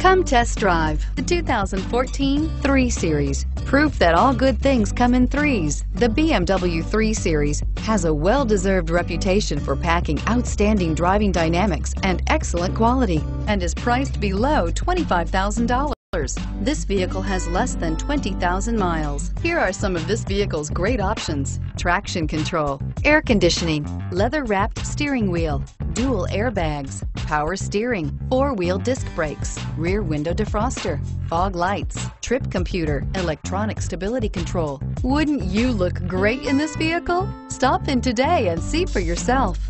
Come test drive the 2014 3 Series. Proof that all good things come in threes. The BMW 3 Series has a well-deserved reputation for packing outstanding driving dynamics and excellent quality and is priced below $25,000. This vehicle has less than 20,000 miles. Here are some of this vehicle's great options. Traction control, air conditioning, leather-wrapped steering wheel, dual airbags, power steering, four-wheel disc brakes, rear window defroster, fog lights, trip computer, electronic stability control. Wouldn't you look great in this vehicle? Stop in today and see for yourself.